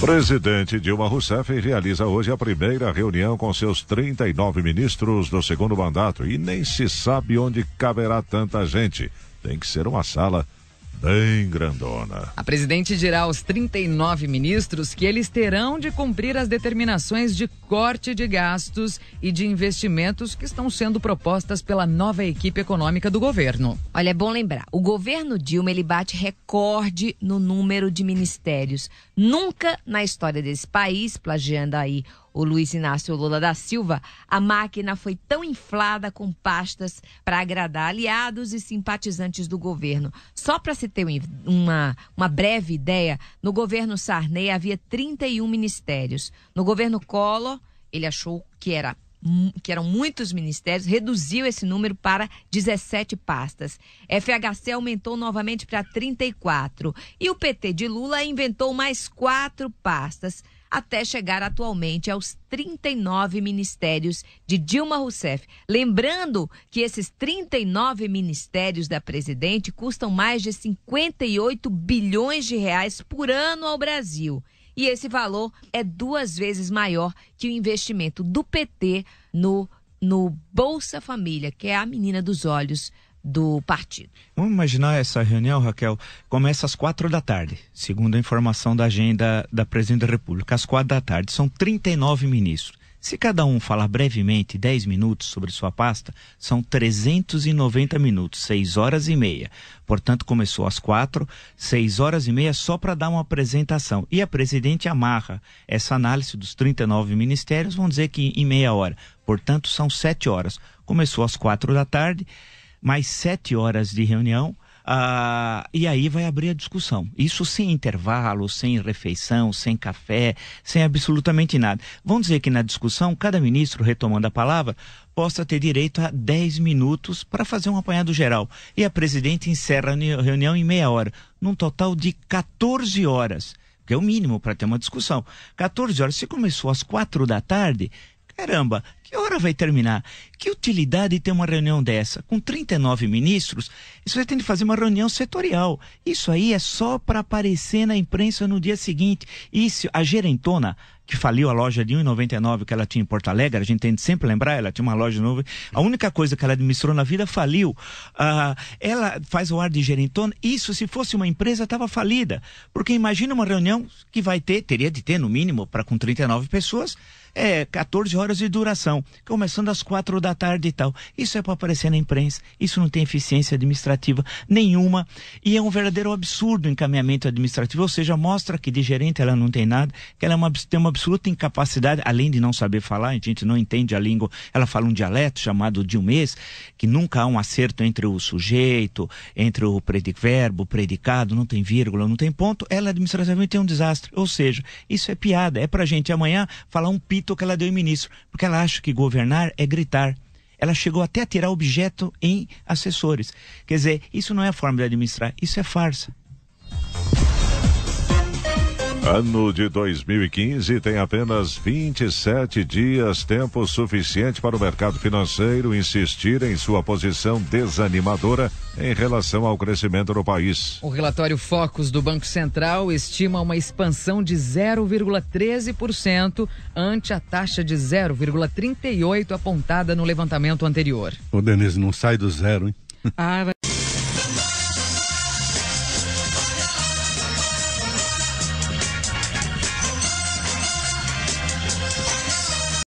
Presidente Dilma Rousseff realiza hoje a primeira reunião com seus 39 ministros do segundo mandato e nem se sabe onde caberá tanta gente. Tem que ser uma sala bem grandona. A presidente dirá aos 39 ministros que eles terão de cumprir as determinações de corte de gastos e de investimentos que estão sendo propostas pela nova equipe econômica do governo. Olha, é bom lembrar, o governo Dilma ele bate recorde no número de ministérios. Nunca na história desse país, plagiando aí o Luiz Inácio Lula da Silva, a máquina foi tão inflada com pastas para agradar aliados e simpatizantes do governo. Só para se ter uma, uma breve ideia, no governo Sarney havia 31 ministérios. No governo Collor, ele achou que era que eram muitos ministérios, reduziu esse número para 17 pastas. FHC aumentou novamente para 34. E o PT de Lula inventou mais quatro pastas até chegar atualmente aos 39 ministérios de Dilma Rousseff. Lembrando que esses 39 ministérios da presidente custam mais de 58 bilhões de reais por ano ao Brasil. E esse valor é duas vezes maior que o investimento do PT no, no Bolsa Família, que é a menina dos olhos do partido. Vamos imaginar essa reunião, Raquel, começa às quatro da tarde, segundo a informação da agenda da Presidente da República. Às quatro da tarde, são 39 ministros. Se cada um falar brevemente 10 minutos sobre sua pasta, são 390 minutos, 6 horas e meia. Portanto, começou às quatro, 6 horas e meia só para dar uma apresentação. E a presidente amarra essa análise dos 39 ministérios, vamos dizer que em meia hora. Portanto, são 7 horas. Começou às quatro da tarde mais sete horas de reunião. Uh, e aí vai abrir a discussão. Isso sem intervalo, sem refeição, sem café, sem absolutamente nada. Vamos dizer que na discussão, cada ministro, retomando a palavra, possa ter direito a 10 minutos para fazer um apanhado geral. E a presidente encerra a reunião em meia hora, num total de 14 horas, que é o mínimo para ter uma discussão. 14 horas. Se começou às quatro da tarde, caramba, que hora vai terminar? Que utilidade ter uma reunião dessa? Com 39 ministros, vai ter que fazer uma reunião setorial. Isso aí é só para aparecer na imprensa no dia seguinte. Isso, a gerentona, que faliu a loja de 1,99 que ela tinha em Porto Alegre, a gente tem de sempre lembrar, ela tinha uma loja nova. A única coisa que ela administrou na vida faliu. Uh, ela faz o ar de gerentona. Isso, se fosse uma empresa, estava falida. Porque imagina uma reunião que vai ter, teria de ter no mínimo, para com 39 pessoas, é 14 horas de duração, começando às quatro da tarde e tal. Isso é para aparecer na imprensa, isso não tem eficiência administrativa nenhuma e é um verdadeiro absurdo o encaminhamento administrativo, ou seja, mostra que de gerente ela não tem nada, que ela é uma, tem uma absoluta incapacidade, além de não saber falar, a gente não entende a língua, ela fala um dialeto chamado de um mês, que nunca há um acerto entre o sujeito, entre o verbo, o predicado, não tem vírgula, não tem ponto, ela administrativamente é um desastre, ou seja, isso é piada, é pra gente amanhã falar um pito que ela deu em ministro, porque ela acha que governar é gritar. Ela chegou até a tirar objeto em assessores. Quer dizer, isso não é a forma de administrar, isso é farsa. Ano de 2015 tem apenas 27 dias, tempo suficiente para o mercado financeiro insistir em sua posição desanimadora em relação ao crescimento do país. O relatório Focus do Banco Central estima uma expansão de 0,13% ante a taxa de 0,38 apontada no levantamento anterior. O Denise não sai do zero, hein? Ah, vai...